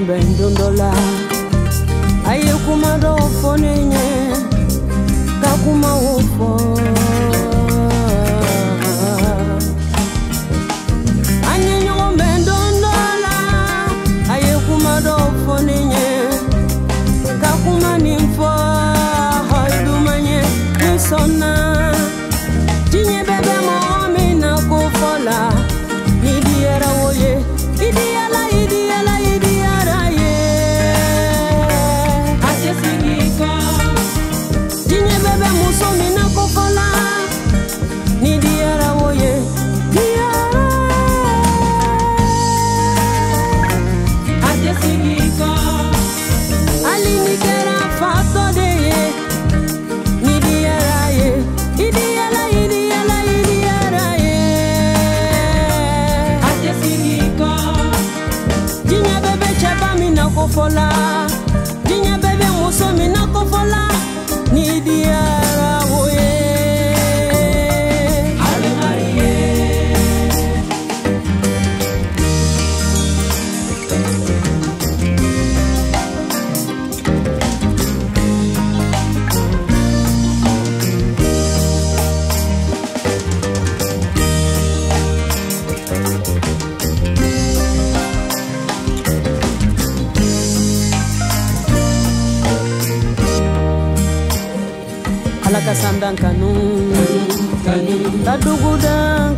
ng'ombe ndundola aye ala ka sandan kanu ka dugudan